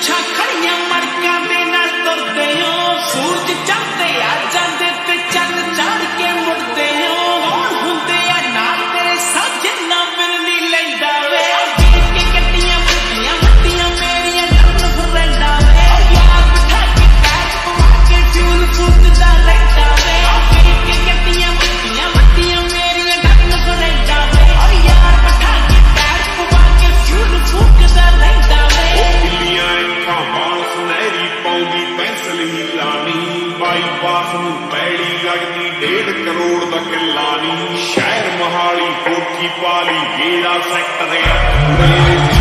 Chuck pistol ਹੀ ਲਾਣੀ bypass ਨੂੰ ਪੈੜੀ ਲੱਗਦੀ ਡੇਢ ਕਰੋੜ ਦਾ ਕਿੱਲਾ ਨੀ ਸ਼ਹਿਰ ਮਹਾਲੀ ਕੋਠੀ ਪਾਲੀ ਗੇੜਾ ਸੈਕਟਰ ਆ ਮੇਰੇ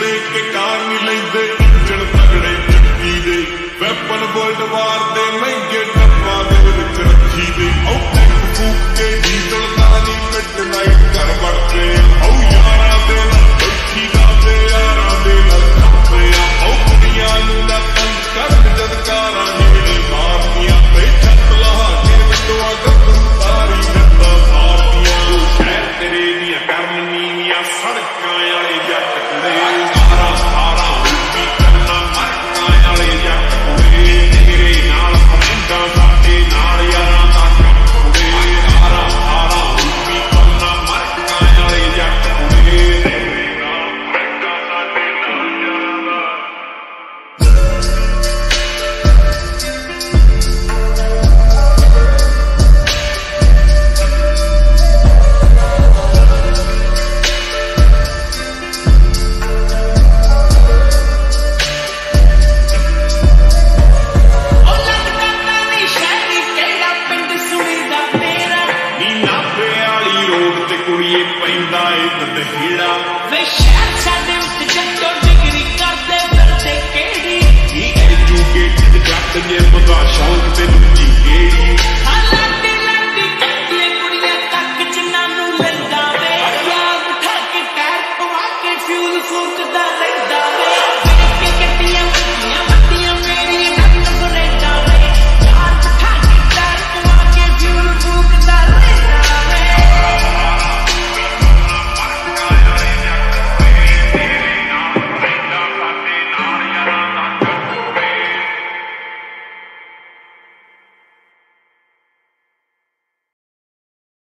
ਲੈਂਦੇ ਕੇ ਕਾਰ ਨਹੀਂ ਲੈਂਦੇ ਜਣ ਤਗੜੇ ਚੱਕੀ ਦੇ। ਵੈਪਨ ਵਰਲਡ ਵਾਰ ਦੇ ਪੈਂਦਾ ਏ ਦੰਦਹੀੜਾ ਵੇ ਸ਼ਹਿਰ ਸਾਡੇ ਉੱਤੇ ਜੱਟੋ